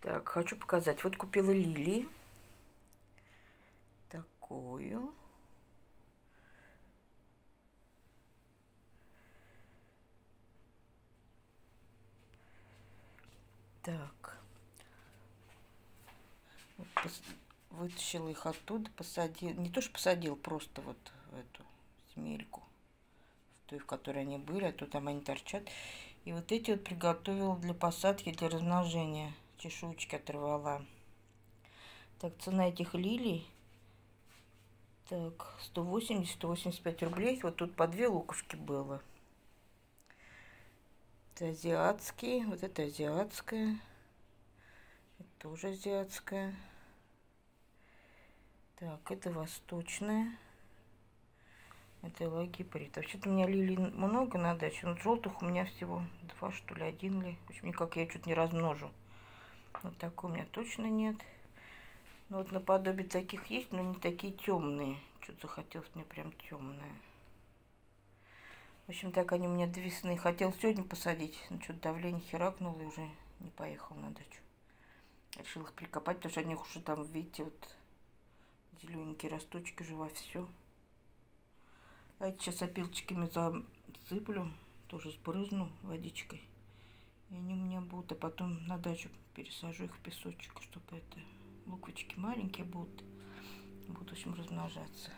Так, хочу показать. Вот купила лилии. Такую. Так. Вытащила их оттуда, посадил. Не то, что посадил, просто вот в эту земельку. В той, в которой они были, а то там они торчат. И вот эти вот приготовила для посадки, для размножения. Чешуечки оторвала. Так, цена этих лилий. Так, 180-185 рублей. Вот тут по две лукушки было. Это азиатский. Вот это азиатская. Это тоже азиатская. Так, это восточная. Это лагиприт. Вообще-то у меня лилий много на даче, но желтых у меня всего два, что ли, один ли. В общем, никак я чуть не размножу. Вот такой у меня точно нет. Ну вот наподобие таких есть, но не такие темные. Что-то захотелось мне прям темное. В общем, так они у меня до. Хотел сегодня посадить, но что-то давление херакнуло и уже не поехал на дачу. Решил их прикопать, потому что они уже там, видите, вот зелененькие росточки уже во все. А сейчас опилочками засыплю, тоже сбрызну водичкой. И они у меня будут, а потом на дачу пересажу их в песочек, чтобы это луковички маленькие будут, будут, в общем, размножаться.